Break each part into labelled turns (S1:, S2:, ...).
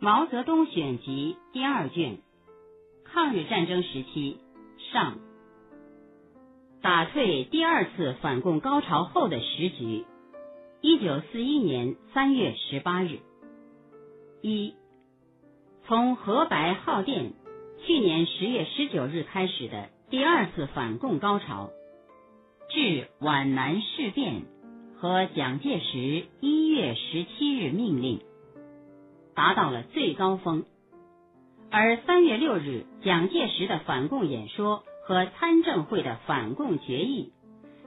S1: 毛泽东选集第二卷，抗日战争时期上，打退第二次反共高潮后的时局。一九四一年三月十八日，一，从河白浩店去年十月十九日开始的第二次反共高潮，至皖南事变和蒋介石一月十七日命令。达到了最高峰，而三月六日蒋介石的反共演说和参政会的反共决议，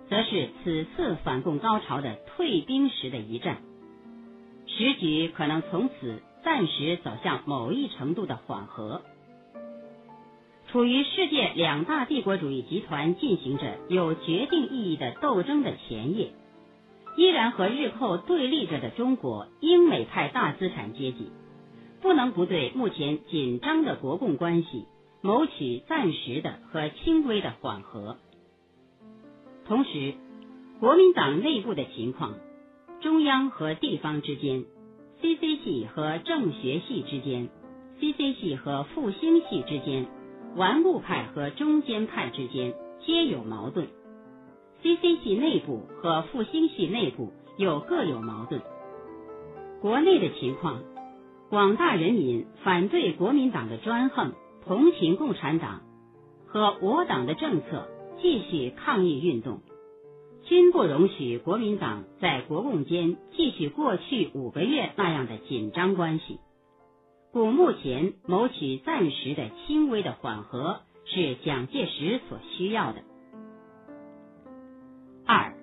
S1: 则是此次反共高潮的退兵时的一战，时局可能从此暂时走向某一程度的缓和。处于世界两大帝国主义集团进行着有决定意义的斗争的前夜，依然和日寇对立着的中国英美派大资产阶级。不能不对目前紧张的国共关系谋取暂时的和轻微的缓和。同时，国民党内部的情况，中央和地方之间，CC 系和政学系之间，CC 系和复兴系之间，顽固派和中间派之间皆有矛盾。CC 系内部和复兴系内部又各有矛盾。国内的情况。广大人民反对国民党的专横，同情共产党和我党的政策，继续抗议运动，均不容许国民党在国共间继续过去五个月那样的紧张关系。故目前谋取暂时的轻微的缓和，是蒋介石所需要的。二，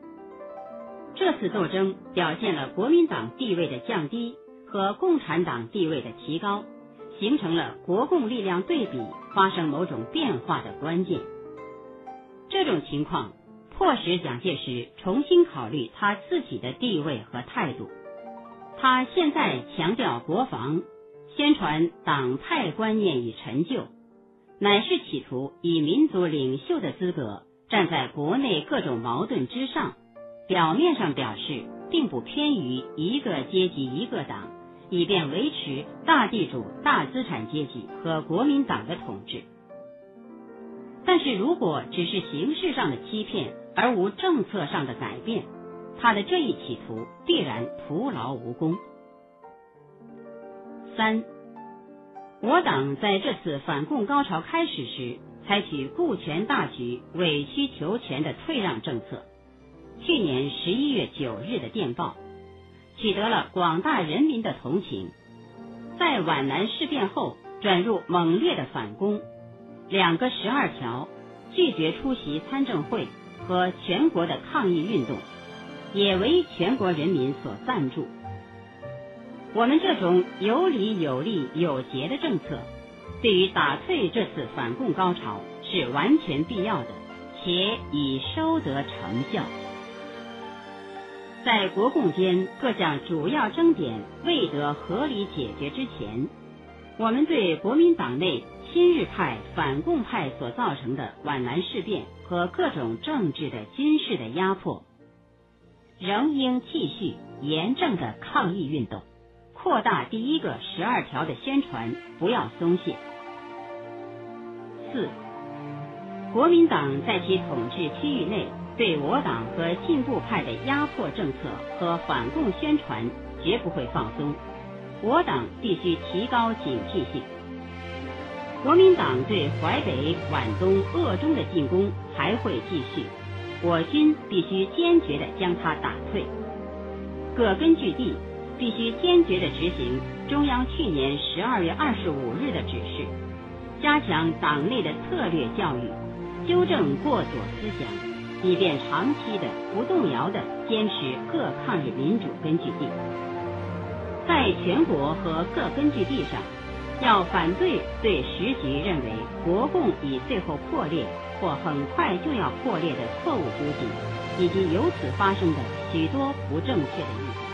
S1: 这次斗争表现了国民党地位的降低。和共产党地位的提高，形成了国共力量对比发生某种变化的关键。这种情况迫使蒋介石重新考虑他自己的地位和态度。他现在强调国防，宣传党派观念已陈旧，乃是企图以民族领袖的资格站在国内各种矛盾之上，表面上表示并不偏于一个阶级一个党。以便维持大地主、大资产阶级和国民党的统治，但是如果只是形式上的欺骗而无政策上的改变，他的这一企图必然徒劳无功。三，我党在这次反共高潮开始时，采取顾全大局、委曲求全的退让政策。去年十一月九日的电报。取得了广大人民的同情，在皖南事变后转入猛烈的反攻，两个十二条拒绝出席参政会和全国的抗议运动，也为全国人民所赞助。我们这种有理有利有节的政策，对于打退这次反共高潮是完全必要的，且已收得成效。在国共间各项主要争点未得合理解决之前，我们对国民党内亲日派、反共派所造成的皖南事变和各种政治的、军事的压迫，仍应继续严正的抗议运动，扩大第一个十二条的宣传，不要松懈。四，国民党在其统治区域内。对我党和进步派的压迫政策和反共宣传绝不会放松，我党必须提高警惕性。国民党对淮北、皖东、鄂中的进攻还会继续，我军必须坚决地将它打退。各根据地必须坚决地执行中央去年十二月二十五日的指示，加强党内的策略教育，纠正过左思想。以便长期的、不动摇的坚持各抗日民主根据地，在全国和各根据地上，要反对对时局认为国共已最后破裂或很快就要破裂的错误估计，以及由此发生的许多不正确的意见。